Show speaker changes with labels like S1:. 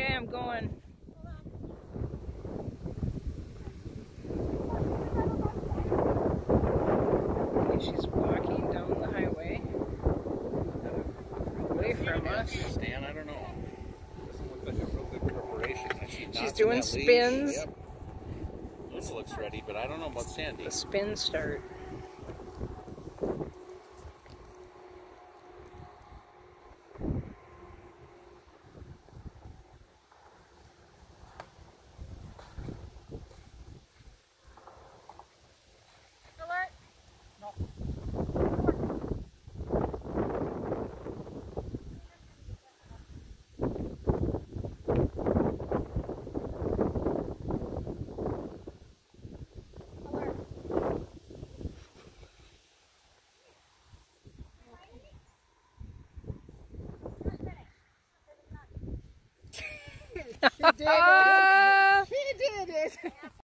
S1: Okay, I'm going. Okay, she's walking down the highway. Away from us.
S2: Stan, I don't know. Doesn't look like a real good preparation. I see knots
S1: She's doing spins.
S2: Yep. This looks ready, but I don't know about Sandy.
S1: The spin start.
S3: manteiga.